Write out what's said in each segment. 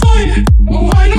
fire. Oh, I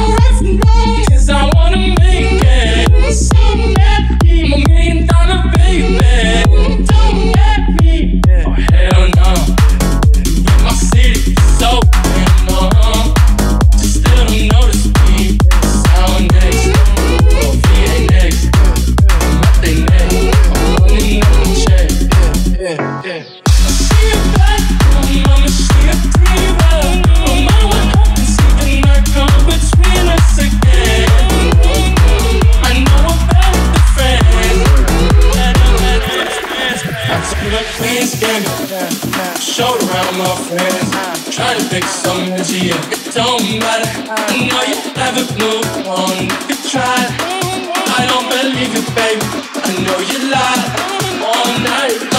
Showed around my friends, trying to fix some energy. It don't matter. I know you haven't moved on. You tried. I don't believe you, baby. I know you lied all night.